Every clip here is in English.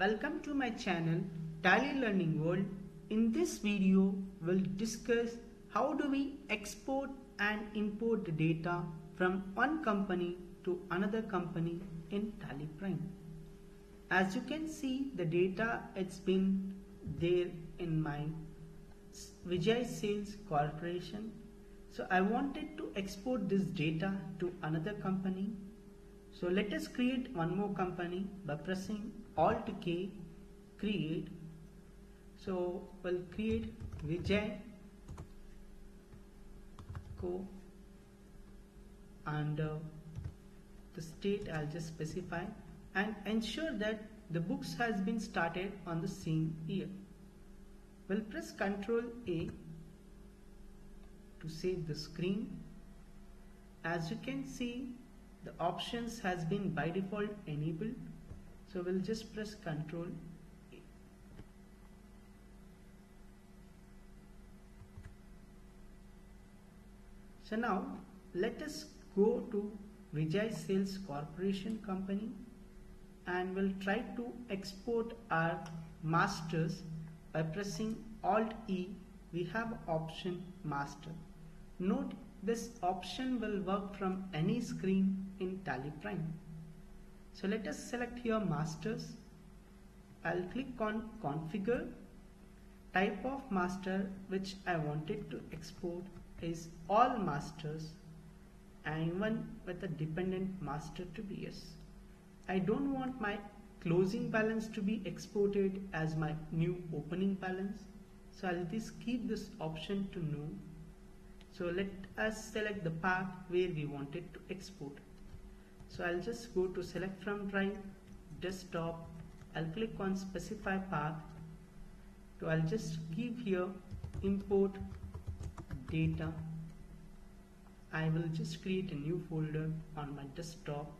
welcome to my channel Tally Learning World. In this video, we'll discuss how do we export and import the data from one company to another company in Tally Prime. As you can see, the data it's been there in my Vijay Sales Corporation. So I wanted to export this data to another company. So let us create one more company by pressing Alt K, create. So we'll create Vijay Co and uh, the state I'll just specify and ensure that the books has been started on the same year. We'll press Ctrl A to save the screen. As you can see, the options has been by default enabled. So we'll just press A. So now let us go to Vijay Sales Corporation Company and we'll try to export our masters by pressing Alt E we have option master. Note this option will work from any screen in Tally Prime. So let us select here masters. I'll click on configure. Type of master which I wanted to export is all masters and one with a dependent master to be yes. I don't want my closing balance to be exported as my new opening balance. So I'll just keep this option to no. So let us select the path where we wanted to export. So I'll just go to select from drive, desktop, I'll click on specify path. So I'll just give here import data. I will just create a new folder on my desktop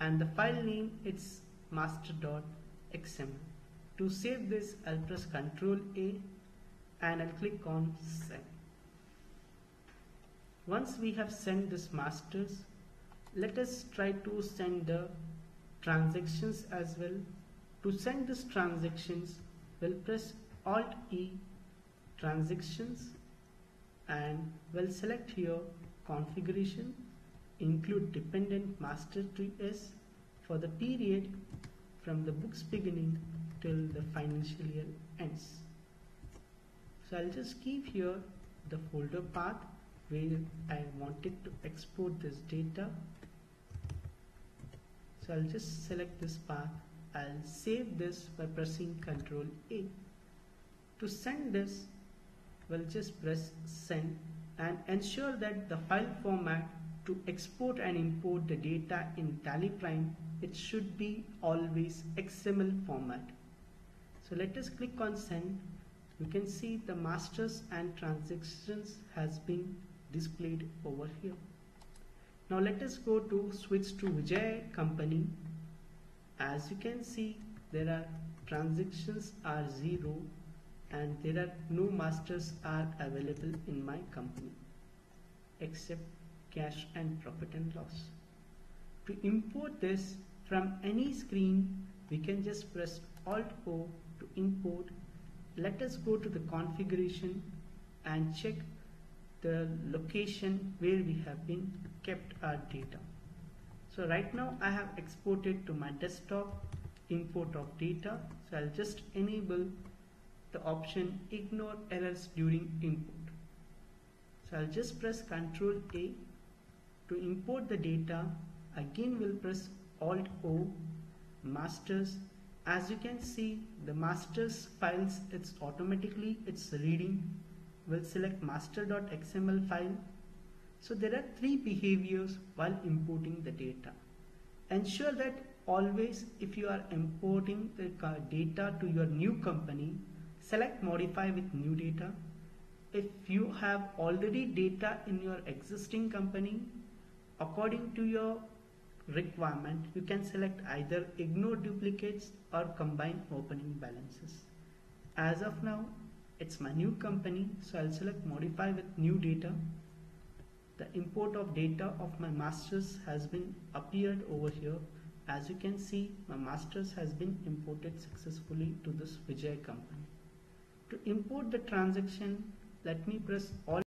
and the file name it's master.xml. To save this, I'll press Ctrl A and I'll click on send. Once we have sent this masters, let us try to send the transactions as well. To send these transactions, we'll press Alt E transactions and we'll select here configuration include dependent master to S for the period from the book's beginning till the financial year ends. So I'll just keep here the folder path where I wanted to export this data. So I'll just select this path. I'll save this by pressing Ctrl A. To send this, we'll just press send and ensure that the file format to export and import the data in Tally Prime, it should be always XML format. So let us click on send. You can see the masters and transactions has been displayed over here. Now let us go to switch to Vijay company. As you can see, there are transactions are zero and there are no masters are available in my company except cash and profit and loss. To import this from any screen, we can just press Alt O to import. Let us go to the configuration and check the location where we have been kept our data. So right now I have exported to my desktop import of data. So I'll just enable the option ignore errors during import. So I'll just press Ctrl A to import the data. Again we'll press Alt O masters. As you can see the masters files it's automatically it's reading. We'll select master.xml file. So there are three behaviors while importing the data. Ensure that always if you are importing the data to your new company select modify with new data if you have already data in your existing company according to your requirement you can select either ignore duplicates or combine opening balances as of now it's my new company so I'll select modify with new data the import of data of my masters has been appeared over here as you can see my masters has been imported successfully to this Vijay company. To import the transaction let me press Alt